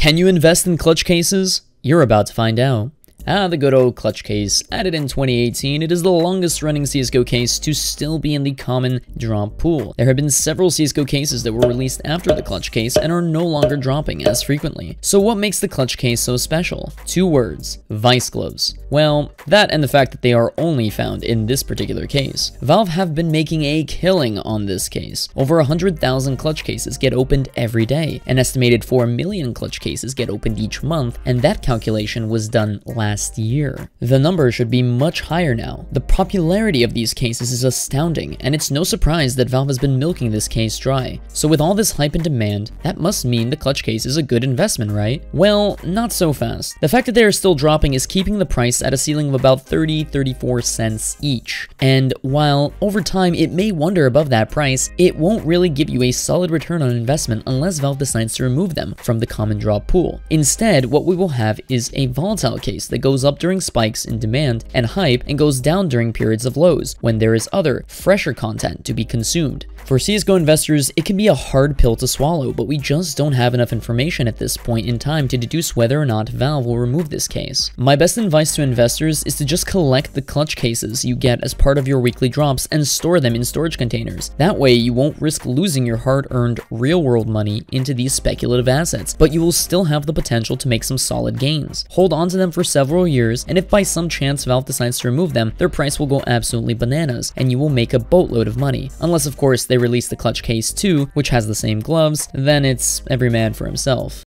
Can you invest in clutch cases? You're about to find out. Ah, the good old clutch case. Added in 2018, it is the longest running CSGO case to still be in the common drop pool. There have been several CSGO cases that were released after the clutch case and are no longer dropping as frequently. So what makes the clutch case so special? Two words, Vice Gloves. Well, that and the fact that they are only found in this particular case. Valve have been making a killing on this case. Over 100,000 clutch cases get opened every day. An estimated 4 million clutch cases get opened each month, and that calculation was done last last year. The number should be much higher now. The popularity of these cases is astounding, and it's no surprise that Valve has been milking this case dry. So with all this hype and demand, that must mean the clutch case is a good investment, right? Well, not so fast. The fact that they are still dropping is keeping the price at a ceiling of about 30-34 cents each. And while over time it may wander above that price, it won't really give you a solid return on investment unless Valve decides to remove them from the common drop pool. Instead, what we will have is a volatile case that goes up during spikes in demand and hype and goes down during periods of lows when there is other, fresher content to be consumed. For CSGO investors, it can be a hard pill to swallow, but we just don't have enough information at this point in time to deduce whether or not Valve will remove this case. My best advice to investors is to just collect the clutch cases you get as part of your weekly drops and store them in storage containers. That way, you won't risk losing your hard-earned real-world money into these speculative assets, but you will still have the potential to make some solid gains. Hold on to them for several years, and if by some chance Valve decides to remove them, their price will go absolutely bananas, and you will make a boatload of money. Unless, of course, they release the Clutch Case 2, which has the same gloves, then it's every man for himself.